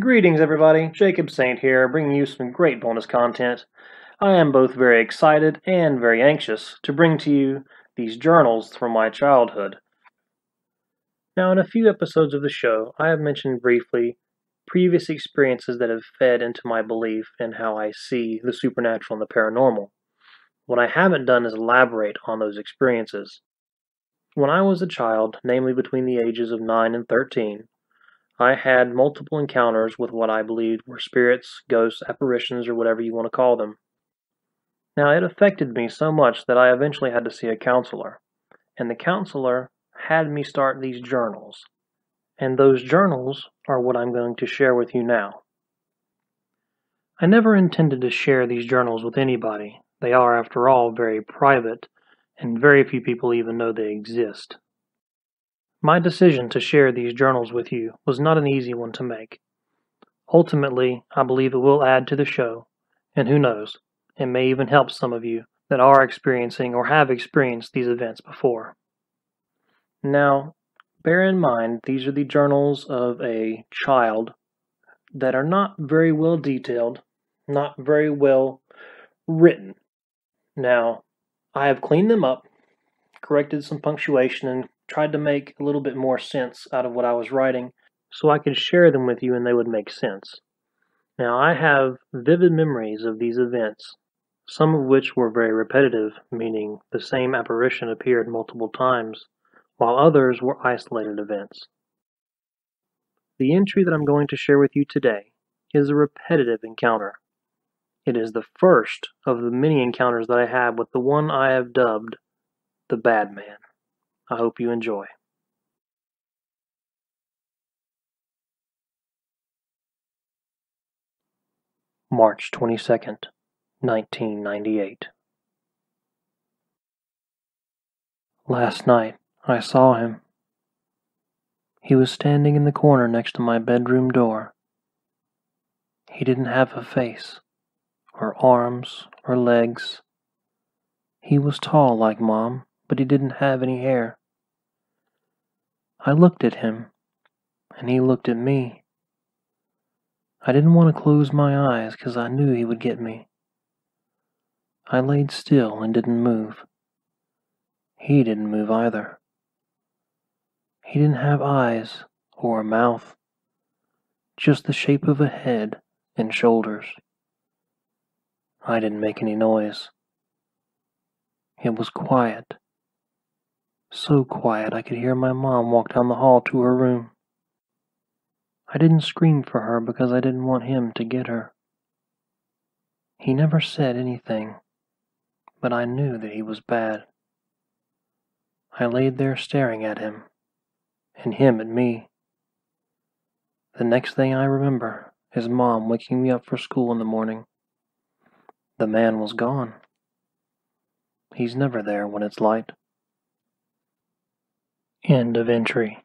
Greetings, everybody. Jacob Saint here, bringing you some great bonus content. I am both very excited and very anxious to bring to you these journals from my childhood. Now, in a few episodes of the show, I have mentioned briefly previous experiences that have fed into my belief in how I see the supernatural and the paranormal. What I haven't done is elaborate on those experiences. When I was a child, namely between the ages of 9 and 13, I had multiple encounters with what I believed were spirits, ghosts, apparitions, or whatever you want to call them. Now, it affected me so much that I eventually had to see a counselor. And the counselor had me start these journals. And those journals are what I'm going to share with you now. I never intended to share these journals with anybody. They are, after all, very private, and very few people even know they exist. My decision to share these journals with you was not an easy one to make. Ultimately, I believe it will add to the show, and who knows, it may even help some of you that are experiencing or have experienced these events before. Now, bear in mind these are the journals of a child that are not very well detailed, not very well written. Now, I have cleaned them up, corrected some punctuation, and tried to make a little bit more sense out of what I was writing so I could share them with you and they would make sense. Now, I have vivid memories of these events, some of which were very repetitive, meaning the same apparition appeared multiple times, while others were isolated events. The entry that I'm going to share with you today is a repetitive encounter. It is the first of the many encounters that I have with the one I have dubbed the Bad Man. I hope you enjoy. March 22nd, 1998. Last night I saw him. He was standing in the corner next to my bedroom door. He didn't have a face, or arms, or legs. He was tall like Mom, but he didn't have any hair. I looked at him, and he looked at me. I didn't want to close my eyes because I knew he would get me. I laid still and didn't move. He didn't move either. He didn't have eyes or a mouth, just the shape of a head and shoulders. I didn't make any noise. It was quiet so quiet I could hear my mom walk down the hall to her room. I didn't scream for her because I didn't want him to get her. He never said anything, but I knew that he was bad. I laid there staring at him, and him at me. The next thing I remember is Mom waking me up for school in the morning. The man was gone. He's never there when it's light. End of entry.